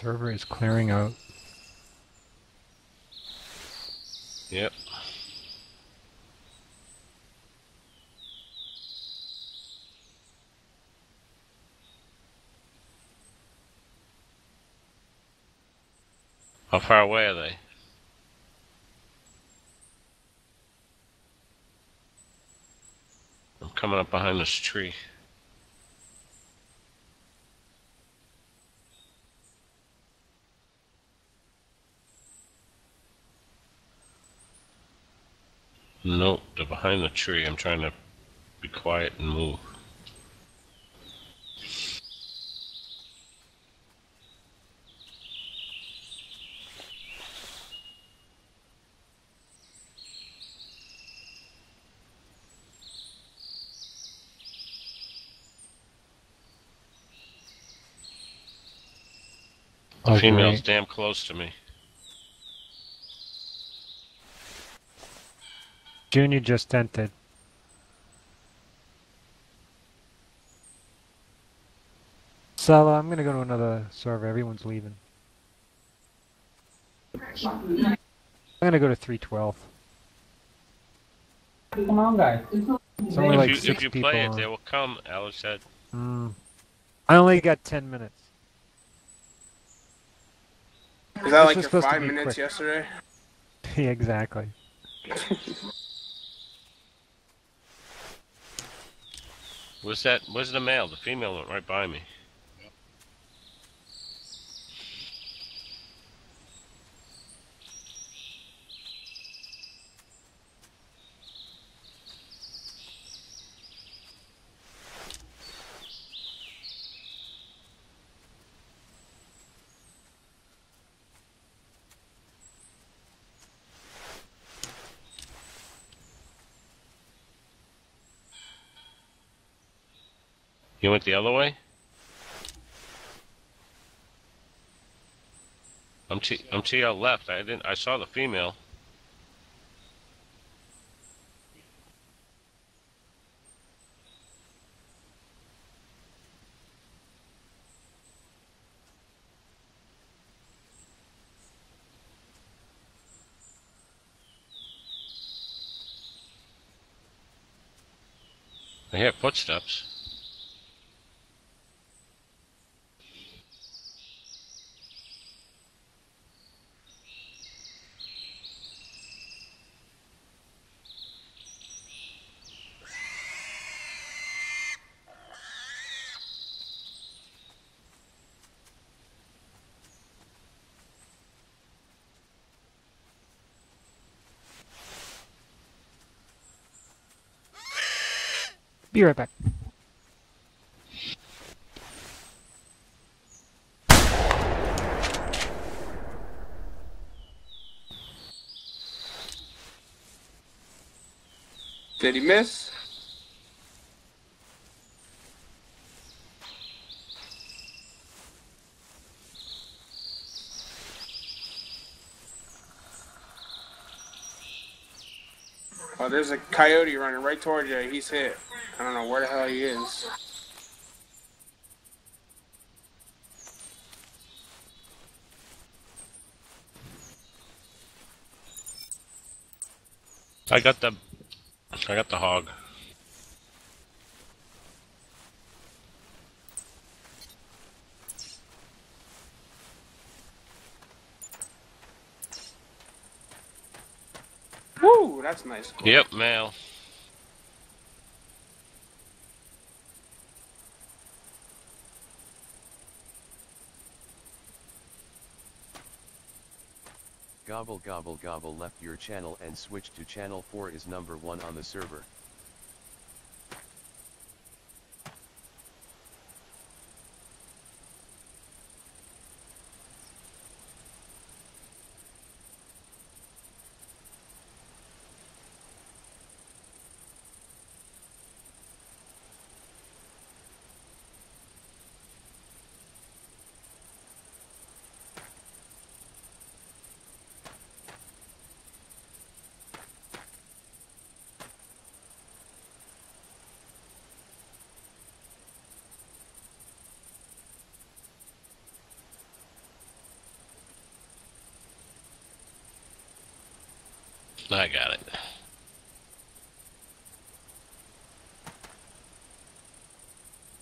server is clearing out. Yep. How far away are they? I'm coming up behind this tree. Behind the tree. I'm trying to be quiet and move. The Oh, female's damn close to me. Junior just entered. Sala, I'm gonna go to another server. Everyone's leaving. I'm gonna go to 312. Come on, guys. It's only if like you, six if you people play it, on. they will come, Alice said. Mm. I only got 10 minutes. Is that This like was your five minutes quick. yesterday? yeah, exactly. Where's that? Where's the male? The female went right by me. You went the other way? I'm to I'm to your left. I didn't. I saw the female. I hear footsteps. Be right back. Did he miss? Oh, there's a coyote running right toward you. He's hit. I don't know where the hell he is. I got the I got the hog. Woo, that's nice. Yep, male. Gobble gobble gobble left your channel and switched to channel 4 is number 1 on the server. I got it.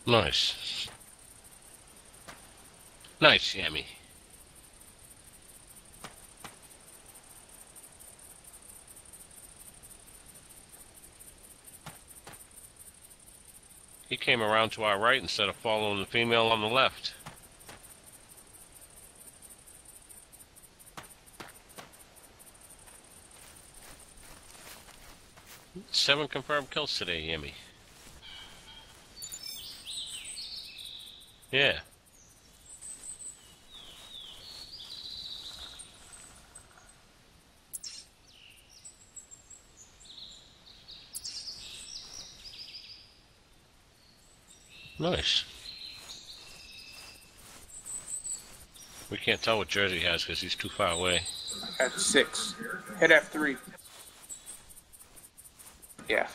Nice. Nice, Yammy. He came around to our right instead of following the female on the left. Seven confirmed kills today, Yemi. Yeah. Nice. We can't tell what Jersey has because he's too far away. At six. Hit F3. Yeah.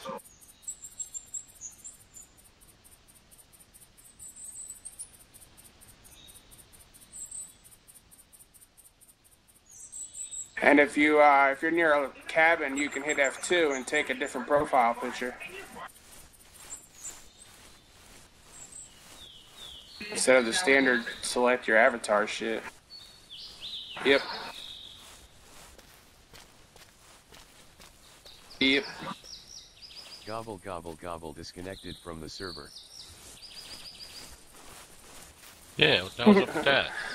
And if you uh, if you're near a cabin, you can hit F2 and take a different profile picture. Instead of the standard select your avatar shit. Yep. Yep. Gobble gobble gobble disconnected from the server. Yeah, what the hell's up with that?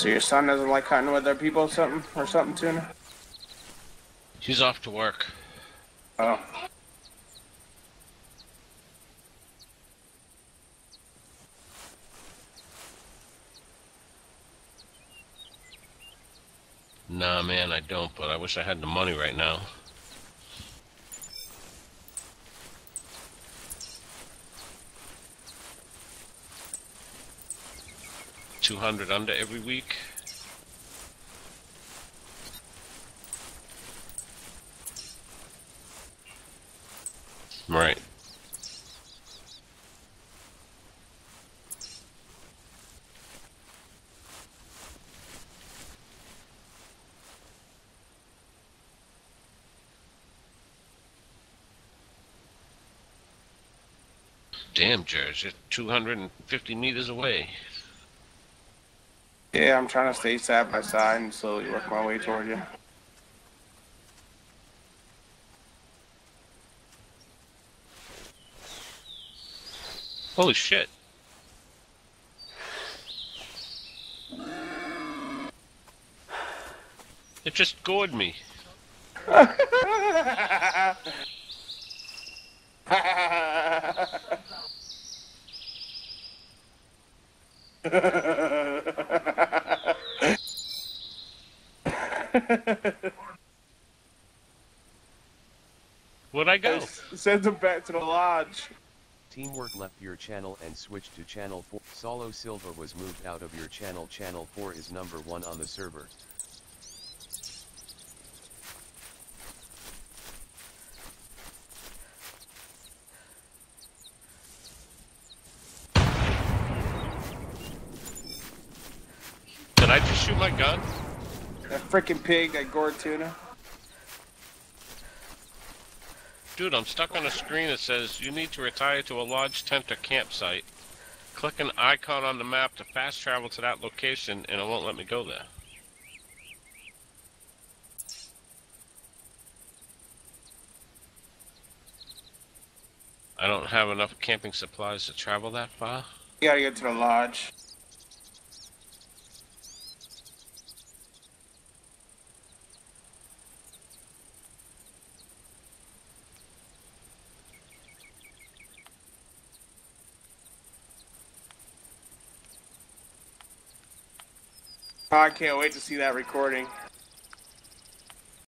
So your son doesn't like hunting with other people or something or something, Tuna? He's off to work. Oh. Nah, man, I don't, but I wish I had the money right now. Two hundred under every week. Right. Damn, George, you're 250 meters away. Yeah, I'm trying to stay side by side and slowly work my way toward you. Holy shit. It just gored me. Where'd I go? Send him back to the lodge. Teamwork left your channel and switched to channel 4. Solo Silva was moved out of your channel. Channel 4 is number 1 on the server. Did I just shoot my gun? Freaking pig that gored tuna. Dude, I'm stuck on a screen that says you need to retire to a lodge, tent, or campsite. Click an icon on the map to fast travel to that location, and it won't let me go there. I don't have enough camping supplies to travel that far. You gotta get to the lodge. I can't wait to see that recording.